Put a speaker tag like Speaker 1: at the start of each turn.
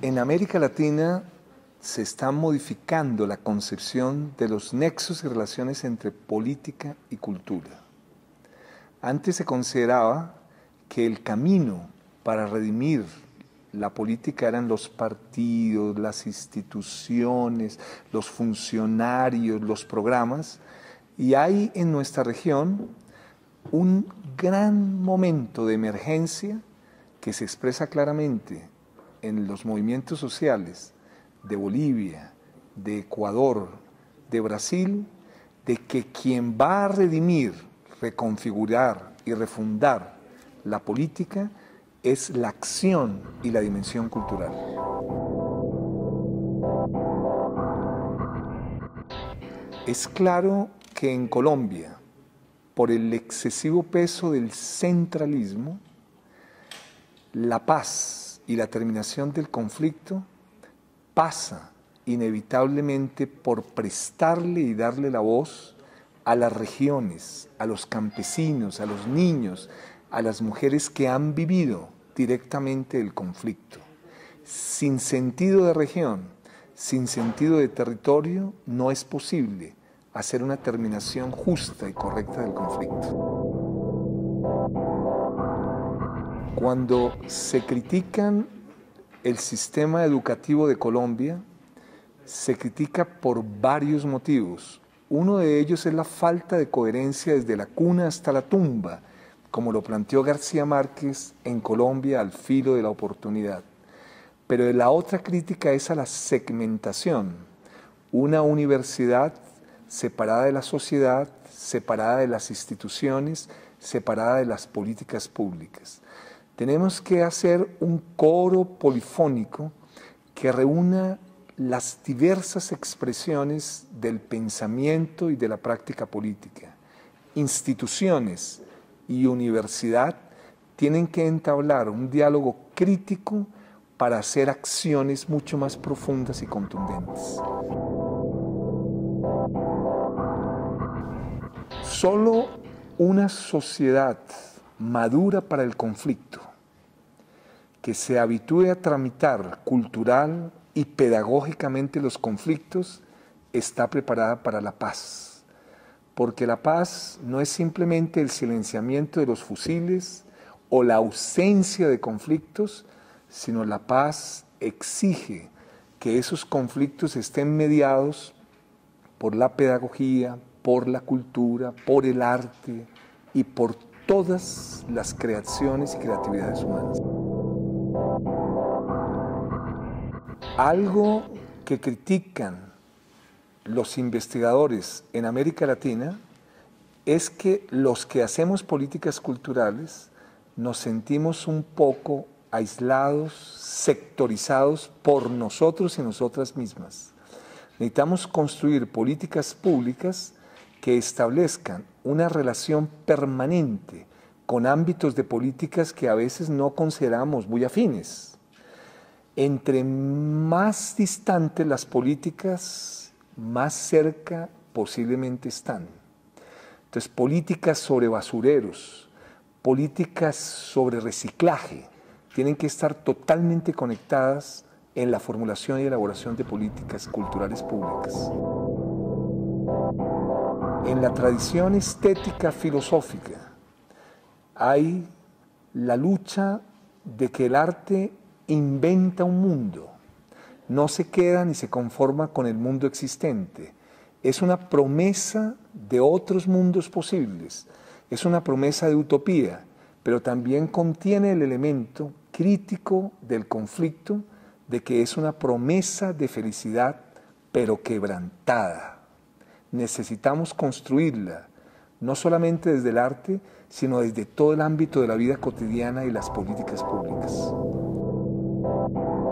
Speaker 1: En América Latina se está modificando la concepción de los nexos y relaciones entre política y cultura. Antes se consideraba que el camino para redimir la política eran los partidos, las instituciones, los funcionarios, los programas, y hay en nuestra región un gran momento de emergencia que se expresa claramente en los movimientos sociales de Bolivia, de Ecuador, de Brasil, de que quien va a redimir, reconfigurar y refundar la política es la acción y la dimensión cultural. Es claro que en Colombia, por el excesivo peso del centralismo, la paz y la terminación del conflicto pasa inevitablemente por prestarle y darle la voz a las regiones, a los campesinos, a los niños, a las mujeres que han vivido directamente el conflicto. Sin sentido de región, sin sentido de territorio, no es posible hacer una terminación justa y correcta del conflicto. Cuando se critican el sistema educativo de Colombia, se critica por varios motivos. Uno de ellos es la falta de coherencia desde la cuna hasta la tumba como lo planteó García Márquez en Colombia al filo de la oportunidad. Pero la otra crítica es a la segmentación. Una universidad separada de la sociedad, separada de las instituciones, separada de las políticas públicas. Tenemos que hacer un coro polifónico que reúna las diversas expresiones del pensamiento y de la práctica política. Instituciones, y universidad tienen que entablar un diálogo crítico para hacer acciones mucho más profundas y contundentes. Solo una sociedad madura para el conflicto, que se habitúe a tramitar cultural y pedagógicamente los conflictos, está preparada para la paz porque la paz no es simplemente el silenciamiento de los fusiles o la ausencia de conflictos, sino la paz exige que esos conflictos estén mediados por la pedagogía, por la cultura, por el arte y por todas las creaciones y creatividades humanas. Algo que critican los investigadores en América Latina es que los que hacemos políticas culturales nos sentimos un poco aislados, sectorizados por nosotros y nosotras mismas. Necesitamos construir políticas públicas que establezcan una relación permanente con ámbitos de políticas que a veces no consideramos muy afines. Entre más distantes las políticas más cerca posiblemente están. Entonces, políticas sobre basureros, políticas sobre reciclaje, tienen que estar totalmente conectadas en la formulación y elaboración de políticas culturales públicas. En la tradición estética filosófica hay la lucha de que el arte inventa un mundo no se queda ni se conforma con el mundo existente. Es una promesa de otros mundos posibles, es una promesa de utopía, pero también contiene el elemento crítico del conflicto de que es una promesa de felicidad, pero quebrantada. Necesitamos construirla, no solamente desde el arte, sino desde todo el ámbito de la vida cotidiana y las políticas públicas. Thank you.